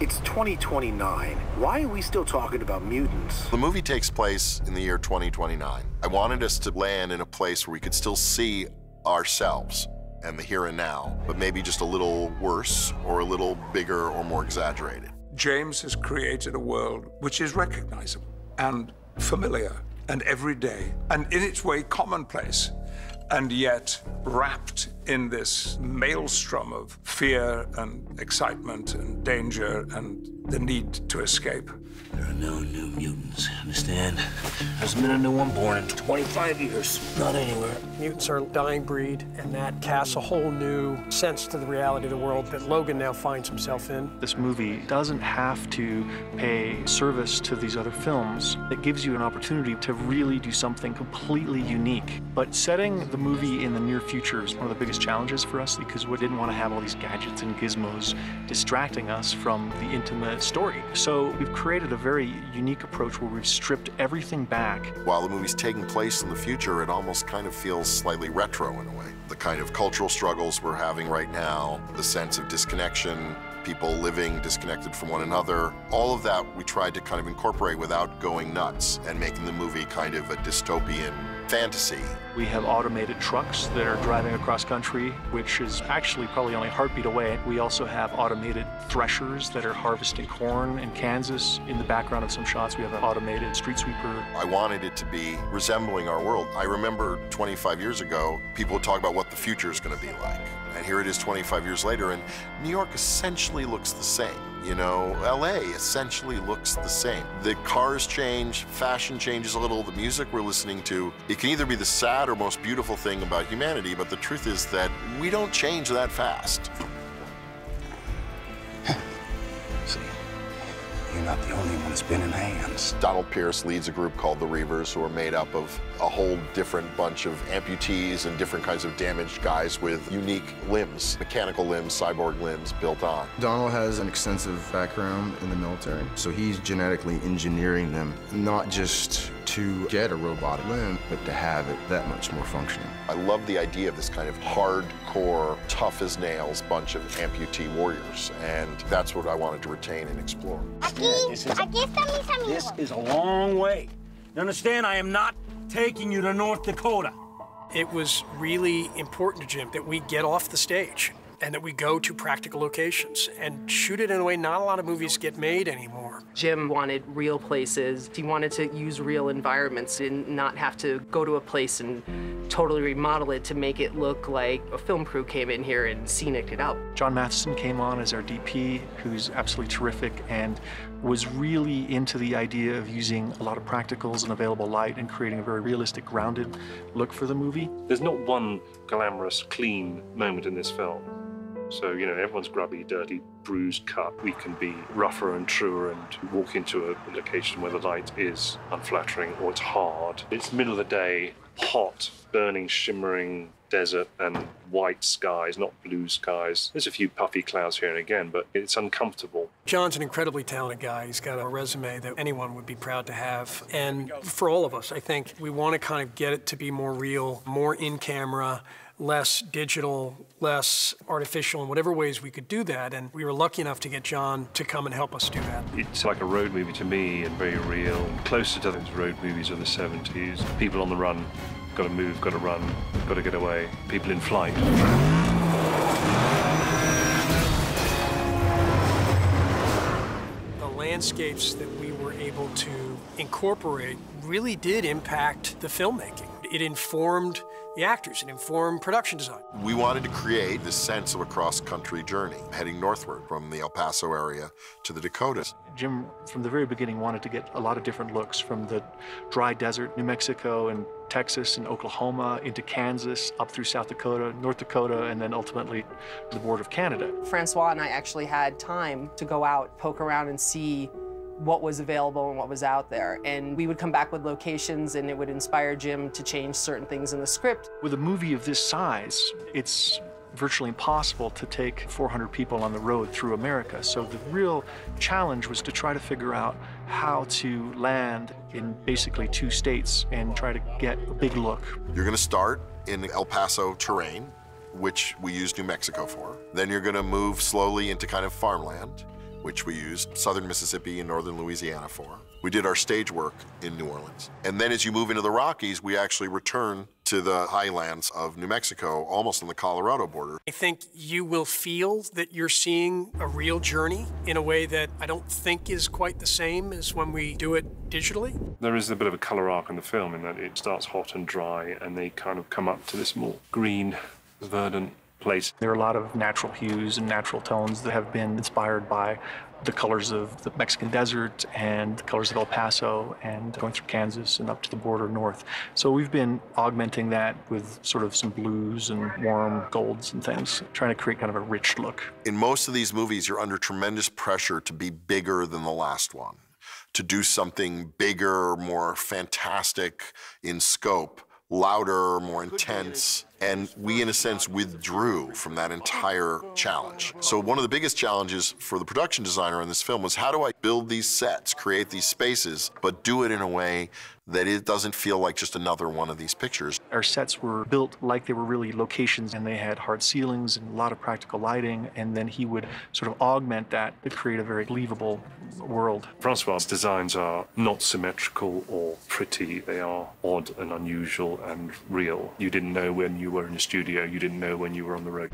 It's 2029. Why are we still talking about mutants? The movie takes place in the year 2029. I wanted us to land in a place where we could still see ourselves and the here and now, but maybe just a little worse or a little bigger or more exaggerated. James has created a world which is recognizable and familiar and everyday and in its way commonplace and yet wrapped in this maelstrom of fear and excitement and danger and the need to escape. There are no new mutants, understand? There hasn't been a new one born in 25 years. Not anywhere. Mutants are a dying breed, and that casts a whole new sense to the reality of the world that Logan now finds himself in. This movie doesn't have to pay service to these other films. It gives you an opportunity to really do something completely unique. But setting the movie in the near future is one of the biggest challenges for us because we didn't want to have all these gadgets and gizmos distracting us from the intimate story. So we've created a very unique approach where we've stripped everything back. While the movie's taking place in the future, it almost kind of feels slightly retro in a way. The kind of cultural struggles we're having right now, the sense of disconnection, people living disconnected from one another, all of that we tried to kind of incorporate without going nuts and making the movie kind of a dystopian fantasy. We have automated trucks that are driving across country, which is actually probably only a heartbeat away. We also have automated threshers that are harvesting corn in Kansas. In the background of some shots, we have an automated street sweeper. I wanted it to be resembling our world. I remember 25 years ago, people would talk about what the future is going to be like. And here it is 25 years later, and New York essentially looks the same. You know, LA essentially looks the same. The cars change, fashion changes a little, the music we're listening to. It can either be the sad or most beautiful thing about humanity, but the truth is that we don't change that fast. Not the only one that's been in hands. Donald Pierce leads a group called the Reavers, who are made up of a whole different bunch of amputees and different kinds of damaged guys with unique limbs, mechanical limbs, cyborg limbs built on. Donald has an extensive background in the military, so he's genetically engineering them, not just to get a robotic limb, but to have it that much more functional. I love the idea of this kind of hardcore, tough as nails bunch of amputee warriors, and that's what I wanted to retain and explore. Aquí, this is, aquí están mis amigos. This is a long way. You understand? I am not taking you to North Dakota. It was really important to Jim that we get off the stage and that we go to practical locations and shoot it in a way not a lot of movies get made anymore. Jim wanted real places. He wanted to use real environments and not have to go to a place and totally remodel it to make it look like a film crew came in here and scenic it out. John Mathieson came on as our DP, who's absolutely terrific and was really into the idea of using a lot of practicals and available light and creating a very realistic, grounded look for the movie. There's not one glamorous, clean moment in this film. So, you know, everyone's grubby, dirty, bruised, cut. We can be rougher and truer and walk into a location where the light is unflattering or it's hard. It's middle of the day, hot, burning, shimmering desert and white skies, not blue skies. There's a few puffy clouds here and again, but it's uncomfortable. John's an incredibly talented guy. He's got a resume that anyone would be proud to have. And for all of us, I think we want to kind of get it to be more real, more in camera less digital, less artificial, in whatever ways we could do that. And we were lucky enough to get John to come and help us do that. It's like a road movie to me and very real, closer to those road movies of the 70s. People on the run, got to move, got to run, got to get away. People in flight. The landscapes that we were able to incorporate really did impact the filmmaking. It informed the actors and inform production design. We wanted to create this sense of a cross-country journey, heading northward from the El Paso area to the Dakotas. Jim, from the very beginning, wanted to get a lot of different looks from the dry desert, New Mexico and Texas and Oklahoma, into Kansas, up through South Dakota, North Dakota, and then ultimately the border of Canada. Francois and I actually had time to go out, poke around, and see what was available and what was out there. And we would come back with locations and it would inspire Jim to change certain things in the script. With a movie of this size, it's virtually impossible to take 400 people on the road through America. So the real challenge was to try to figure out how to land in basically two states and try to get a big look. You're going to start in El Paso terrain, which we use New Mexico for. Then you're going to move slowly into kind of farmland which we used southern Mississippi and northern Louisiana for. We did our stage work in New Orleans. And then as you move into the Rockies, we actually return to the highlands of New Mexico, almost on the Colorado border. I think you will feel that you're seeing a real journey in a way that I don't think is quite the same as when we do it digitally. There is a bit of a colour arc in the film in that it starts hot and dry and they kind of come up to this more green, verdant place. There are a lot of natural hues and natural tones that have been inspired by the colors of the Mexican desert and the colors of El Paso and going through Kansas and up to the border north. So we've been augmenting that with sort of some blues and warm golds and things, trying to create kind of a rich look. In most of these movies, you're under tremendous pressure to be bigger than the last one, to do something bigger, more fantastic in scope louder, more intense. And we, in a sense, withdrew from that entire challenge. So one of the biggest challenges for the production designer on this film was how do I build these sets, create these spaces, but do it in a way that it doesn't feel like just another one of these pictures. Our sets were built like they were really locations and they had hard ceilings and a lot of practical lighting and then he would sort of augment that to create a very believable world. Francois' designs are not symmetrical or pretty, they are odd and unusual and real. You didn't know when you were in a studio, you didn't know when you were on the road.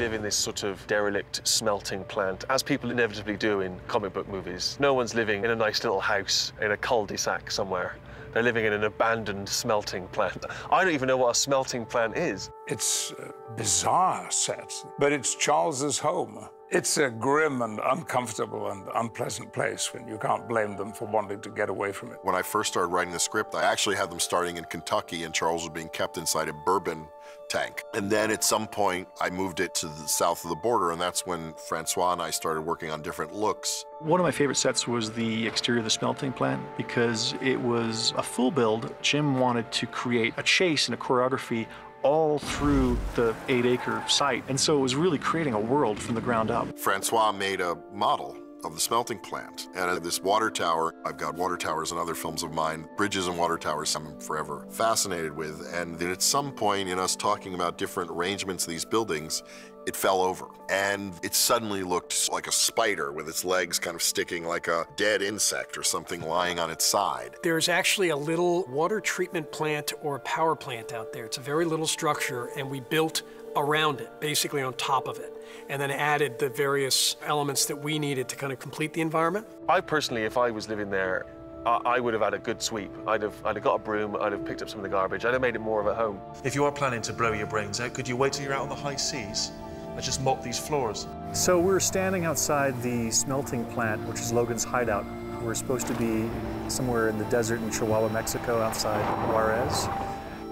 Live in this sort of derelict smelting plant, as people inevitably do in comic book movies. No one's living in a nice little house in a cul-de-sac somewhere. They're living in an abandoned smelting plant. I don't even know what a smelting plant is. It's a bizarre set, but it's Charles's home. It's a grim and uncomfortable and unpleasant place when you can't blame them for wanting to get away from it. When I first started writing the script, I actually had them starting in Kentucky and Charles was being kept inside a bourbon tank. And then at some point, I moved it to the south of the border, and that's when Francois and I started working on different looks. One of my favorite sets was the exterior of the smelting plant because it was a full build. Jim wanted to create a chase and a choreography all through the eight acre site. And so it was really creating a world from the ground up. Francois made a model of the smelting plant. And at this water tower, I've got water towers in other films of mine, bridges and water towers I'm forever fascinated with. And then at some point in us talking about different arrangements of these buildings, it fell over. And it suddenly looked like a spider with its legs kind of sticking like a dead insect or something lying on its side. There's actually a little water treatment plant or power plant out there. It's a very little structure, and we built around it, basically on top of it, and then added the various elements that we needed to kind of complete the environment. I personally, if I was living there, I would have had a good sweep. I'd have, I'd have got a broom, I'd have picked up some of the garbage, I'd have made it more of a home. If you are planning to blow your brains out, could you wait till you're out on the high seas and just mop these floors? So we're standing outside the smelting plant, which is Logan's hideout. We're supposed to be somewhere in the desert in Chihuahua, Mexico, outside Juarez.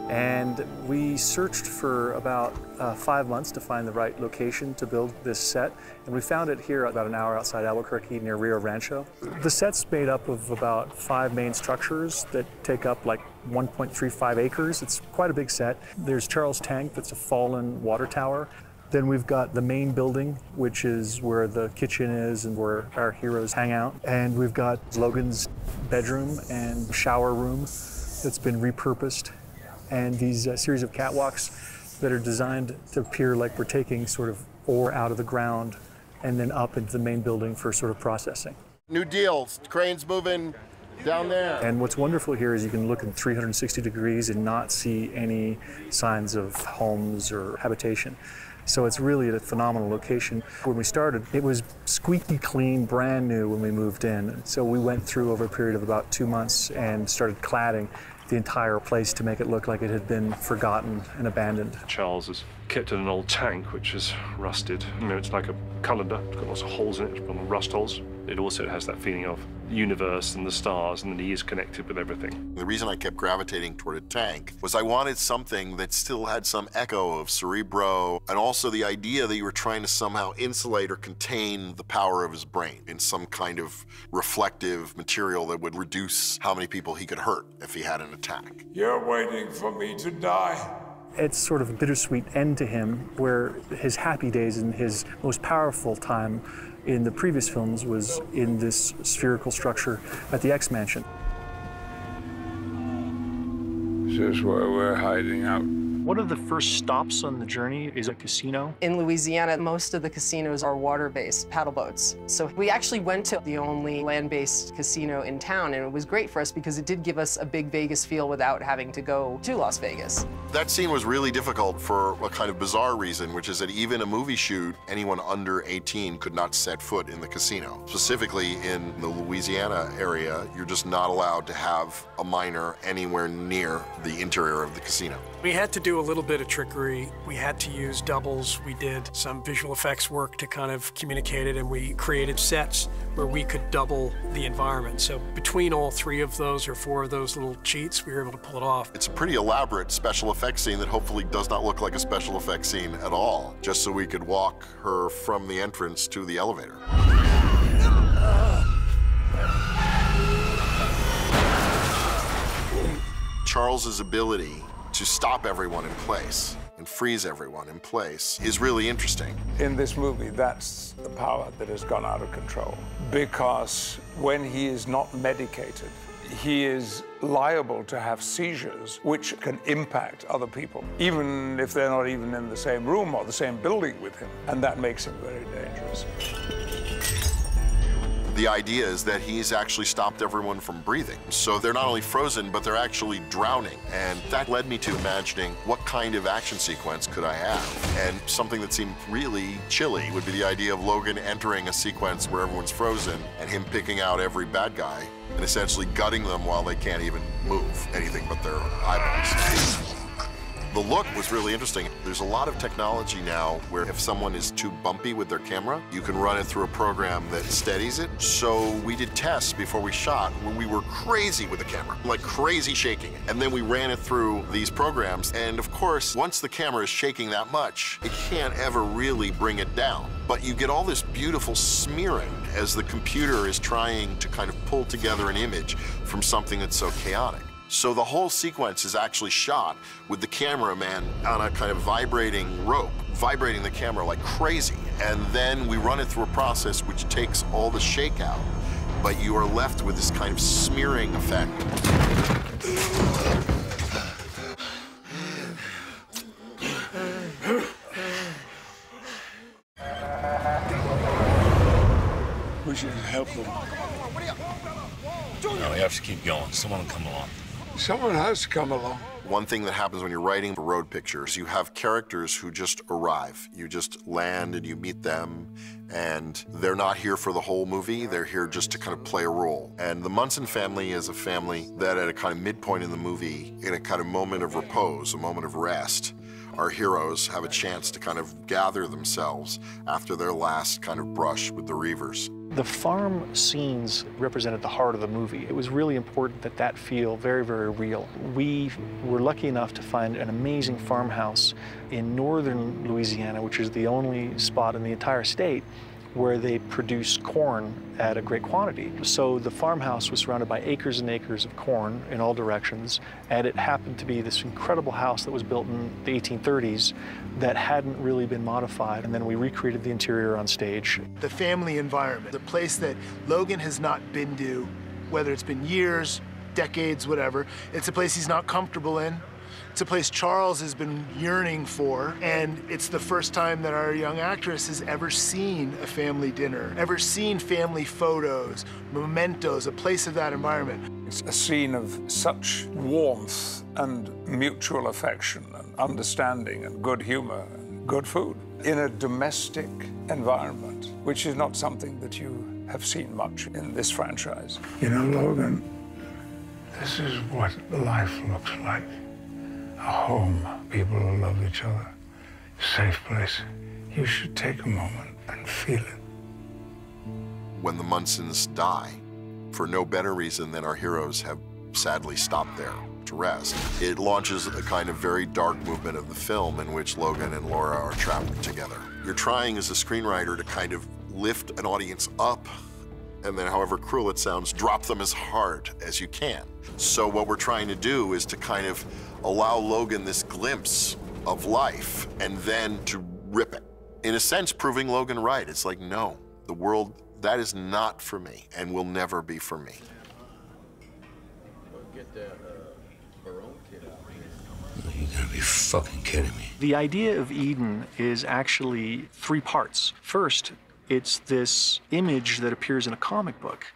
And we searched for about uh, five months to find the right location to build this set. And we found it here about an hour outside Albuquerque near Rio Rancho. The set's made up of about five main structures that take up like 1.35 acres. It's quite a big set. There's Charles Tank, that's a fallen water tower. Then we've got the main building, which is where the kitchen is and where our heroes hang out. And we've got Logan's bedroom and shower room that's been repurposed and these uh, series of catwalks that are designed to appear like we're taking sort of ore out of the ground and then up into the main building for sort of processing. New deals, cranes moving down there. And what's wonderful here is you can look in 360 degrees and not see any signs of homes or habitation. So it's really a phenomenal location. When we started, it was squeaky clean, brand new when we moved in. So we went through over a period of about two months and started cladding the entire place to make it look like it had been forgotten and abandoned. Charles has kept in an old tank which is rusted. You know, it's like a colander. It's got lots of holes in it, it's rust holes. It also has that feeling of the universe and the stars, and that he is connected with everything. The reason I kept gravitating toward a tank was I wanted something that still had some echo of Cerebro, and also the idea that you were trying to somehow insulate or contain the power of his brain in some kind of reflective material that would reduce how many people he could hurt if he had an attack. You're waiting for me to die. It's sort of a bittersweet end to him where his happy days and his most powerful time in the previous films was in this spherical structure at the X Mansion. This is where we're hiding out. One of the first stops on the journey is a casino. In Louisiana, most of the casinos are water-based paddle boats. So we actually went to the only land-based casino in town, and it was great for us because it did give us a big Vegas feel without having to go to Las Vegas. That scene was really difficult for a kind of bizarre reason, which is that even a movie shoot, anyone under 18 could not set foot in the casino. Specifically in the Louisiana area, you're just not allowed to have a minor anywhere near the interior of the casino. We had to do a little bit of trickery. We had to use doubles. We did some visual effects work to kind of communicate it, and we created sets where we could double the environment. So between all three of those or four of those little cheats, we were able to pull it off. It's a pretty elaborate special effects scene that hopefully does not look like a special effects scene at all, just so we could walk her from the entrance to the elevator. Charles's ability to stop everyone in place and freeze everyone in place is really interesting. In this movie, that's the power that has gone out of control. Because when he is not medicated, he is liable to have seizures which can impact other people, even if they're not even in the same room or the same building with him. And that makes him very dangerous. The idea is that he's actually stopped everyone from breathing. So they're not only frozen, but they're actually drowning. And that led me to imagining what kind of action sequence could I have? And something that seemed really chilly would be the idea of Logan entering a sequence where everyone's frozen and him picking out every bad guy and essentially gutting them while they can't even move anything but their eyeballs. The look was really interesting. There's a lot of technology now where if someone is too bumpy with their camera, you can run it through a program that steadies it. So we did tests before we shot when we were crazy with the camera, like crazy shaking. And then we ran it through these programs. And of course, once the camera is shaking that much, it can't ever really bring it down. But you get all this beautiful smearing as the computer is trying to kind of pull together an image from something that's so chaotic. So the whole sequence is actually shot with the cameraman on a kind of vibrating rope, vibrating the camera like crazy. And then we run it through a process which takes all the shake out, but you are left with this kind of smearing effect. We should help them. No, we have to keep going. Someone will come along. Someone has to come along. One thing that happens when you're writing road pictures, you have characters who just arrive. You just land and you meet them, and they're not here for the whole movie. They're here just to kind of play a role. And the Munson family is a family that, at a kind of midpoint in the movie, in a kind of moment of repose, a moment of rest, our heroes have a chance to kind of gather themselves after their last kind of brush with the Reavers. The farm scenes represented the heart of the movie. It was really important that that feel very, very real. We were lucky enough to find an amazing farmhouse in northern Louisiana, which is the only spot in the entire state where they produce corn at a great quantity. So the farmhouse was surrounded by acres and acres of corn in all directions, and it happened to be this incredible house that was built in the 1830s that hadn't really been modified, and then we recreated the interior on stage. The family environment, the place that Logan has not been to, whether it's been years, decades, whatever, it's a place he's not comfortable in. It's a place Charles has been yearning for, and it's the first time that our young actress has ever seen a family dinner, ever seen family photos, mementos, a place of that environment. It's a scene of such warmth and mutual affection and understanding and good humor and good food in a domestic environment, which is not something that you have seen much in this franchise. You know, Logan, this is what life looks like a home, people who love each other, safe place. You should take a moment and feel it. When the Munsons die, for no better reason than our heroes have sadly stopped there to rest, it launches a kind of very dark movement of the film in which Logan and Laura are trapped together. You're trying as a screenwriter to kind of lift an audience up and then however cruel it sounds, drop them as hard as you can. So what we're trying to do is to kind of allow Logan this glimpse of life and then to rip it. In a sense, proving Logan right. It's like, no, the world, that is not for me and will never be for me. You got gotta be fucking kidding me. The idea of Eden is actually three parts. First, it's this image that appears in a comic book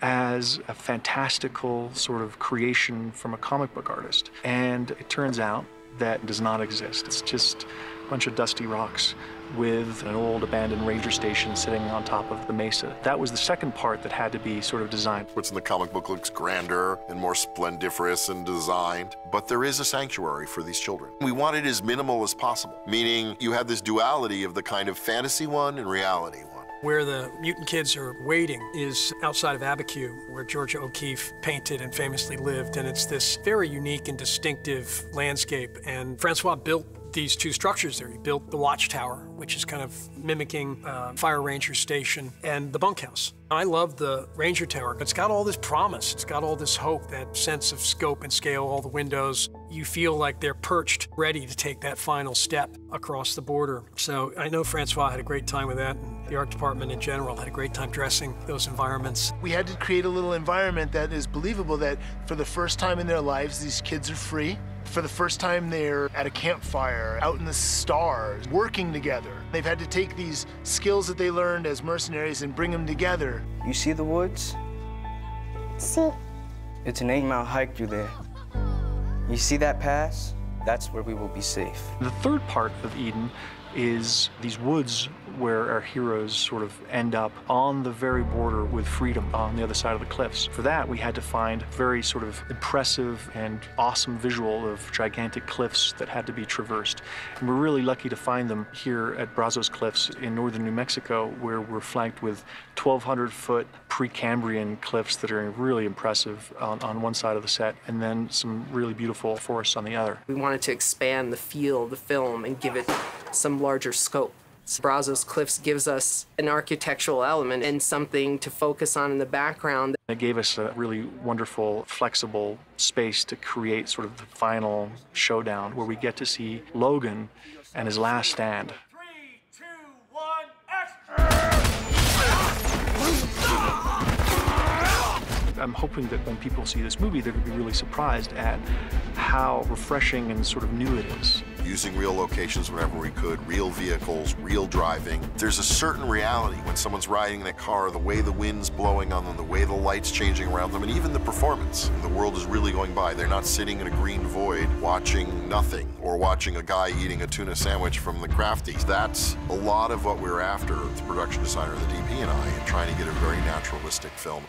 as a fantastical sort of creation from a comic book artist. And it turns out that does not exist. It's just a bunch of dusty rocks with an old abandoned ranger station sitting on top of the mesa. That was the second part that had to be sort of designed. What's in the comic book looks grander and more splendiferous and designed, but there is a sanctuary for these children. We want it as minimal as possible, meaning you have this duality of the kind of fantasy one and reality one. Where the mutant kids are waiting is outside of Abiquiu, where Georgia O'Keeffe painted and famously lived. And it's this very unique and distinctive landscape. And Francois built these two structures there. He built the watchtower, which is kind of mimicking uh, Fire Ranger Station, and the bunkhouse. I love the Ranger Tower. It's got all this promise. It's got all this hope, that sense of scope and scale, all the windows. You feel like they're perched, ready to take that final step across the border. So I know Francois had a great time with that, and the art department in general had a great time dressing those environments. We had to create a little environment that is believable that for the first time in their lives, these kids are free. For the first time, they're at a campfire, out in the stars, working together. They've had to take these skills that they learned as mercenaries and bring them together. You see the woods? See. It's an eight-mile hike through there. You see that pass? That's where we will be safe. The third part of Eden is these woods where our heroes sort of end up on the very border with freedom on the other side of the cliffs. For that, we had to find very sort of impressive and awesome visual of gigantic cliffs that had to be traversed. And we're really lucky to find them here at Brazos Cliffs in northern New Mexico, where we're flanked with 1,200 foot Precambrian cliffs that are really impressive on, on one side of the set, and then some really beautiful forests on the other. We wanted to expand the feel of the film and give it some larger scope. Brazos Cliffs gives us an architectural element and something to focus on in the background. It gave us a really wonderful, flexible space to create sort of the final showdown where we get to see Logan and his last stand. I'm hoping that when people see this movie, they're going to be really surprised at how refreshing and sort of new it is. Using real locations whenever we could, real vehicles, real driving. There's a certain reality when someone's riding in a car, the way the wind's blowing on them, the way the light's changing around them, and even the performance. The world is really going by. They're not sitting in a green void watching nothing or watching a guy eating a tuna sandwich from the Crafties. That's a lot of what we're after, the production designer, the DP, and I, in trying to get a very naturalistic film.